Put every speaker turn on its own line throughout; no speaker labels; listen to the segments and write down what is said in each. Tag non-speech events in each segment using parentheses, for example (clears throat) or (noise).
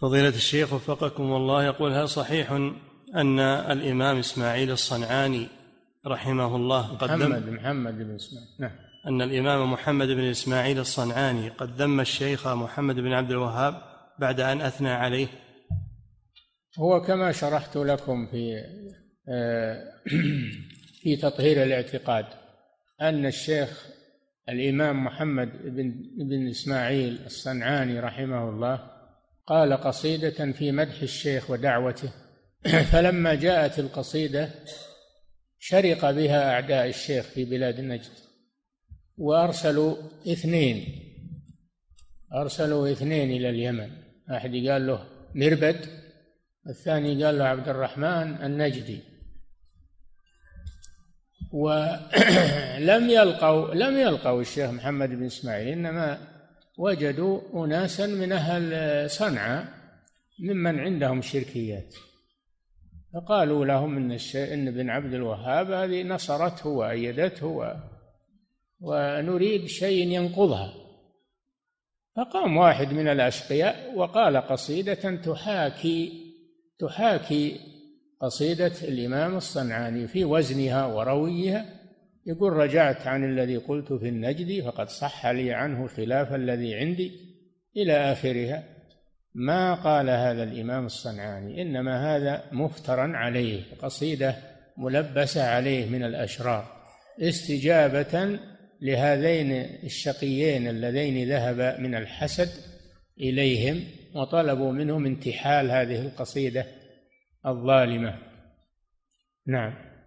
فضيلة الشيخ وفقكم الله يقول هل صحيح أن الإمام إسماعيل الصنعاني رحمه الله قد
محمد محمد بن إسماعيل. نعم.
أن الإمام محمد بن إسماعيل الصنعاني قد ذم الشيخ محمد بن عبد الوهاب بعد أن أثنى عليه؟
هو كما شرحت لكم في آه، (clears throat) في تطهير الاعتقاد أن الشيخ الإمام محمد بن بن إسماعيل الصنعاني رحمه الله قال قصيدة في مدح الشيخ ودعوته. (clears throat) فلما جاءت القصيدة شرق بها أعداء الشيخ في بلاد نجد وأرسلوا اثنين أرسلوا اثنين إلى اليمن. أحد قال له مربد الثاني قال له عبد الرحمن النجدي. ولم (clears throat) يلقوا لم يلقوا الشيخ محمد بن إسماعيل إنما وجدوا اناسا من أهل صنعاء ممن عندهم شركيات. فقالوا لهم إن إن ابن عبد الوهاب هذه نصرته وأيدته و... ونريد شيء ينقضها. فقام واحد من الأشقياء وقال قصيدة تحاكي تحاكي قصيدة الإمام الصنعاني في وزنها ورويها. يقول رجعت عن الذي قلت في النجد فقد صح لي عنه خلاف الذي عندي إلى آخرها. ما قال هذا الإمام الصنعاني؟ إنما هذا مفترا عليه قصيدة ملبسة عليه من الأشرار. استجابة لهذين الشقيين اللذين ذهب من الحسد إليهم وطلبوا منهم انتحال هذه القصيدة الظالمة. نعم.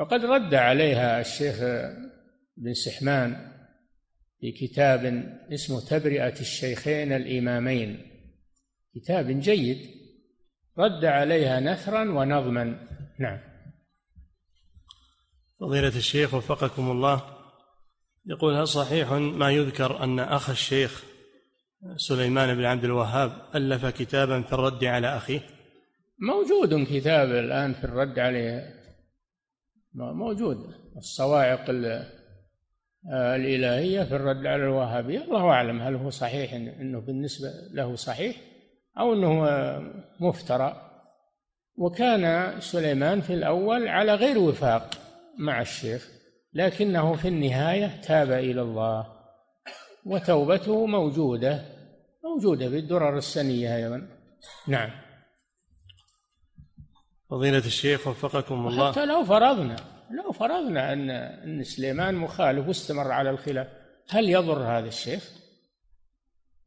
وقد رد عليها الشيخ بن سحمان في كتاب اسمه تبرئة الشيخين الإمامين. كتاب جيد. رد عليها نثرا ونظما. نعم.
فضيلة الشيخ وفقكم الله. يقول هل صحيح ما يذكر أن أخ الشيخ سليمان بن عبد الوهاب ألف كتابا في الرد على أخيه؟
موجود كتاب الآن في الرد عليه. موجود الصواعق الإلهية في الرد على الوهابية الله أعلم هل هو صحيح أنه بالنسبة له صحيح أو أنه مفترى. وكان سليمان في الأول على غير وفاق مع الشيخ لكنه في النهاية تاب إلى الله وتوبته موجودة موجودة في الدرر السنية أيضا. نعم.
فضيلة الشيخ وفقكم الله
حتى لو فرضنا لو فرضنا أن أن سليمان مخالف واستمر على الخلاف هل يضر هذا الشيخ؟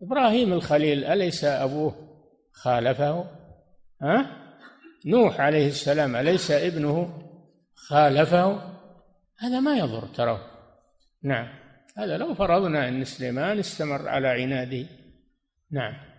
إبراهيم الخليل أليس أبوه خالفه؟ ها؟ نوح عليه السلام أليس ابنه خالفه؟ هذا ما يضر ترى نعم هذا لو فرضنا أن سليمان استمر على عناده نعم